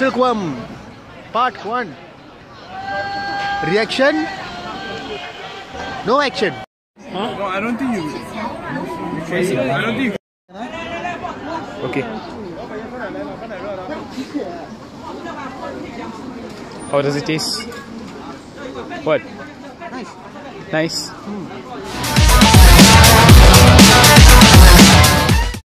Silkworm, part one. Reaction? No action. No, I don't think you. I don't think. Okay. How does it taste? What? Nice. Nice.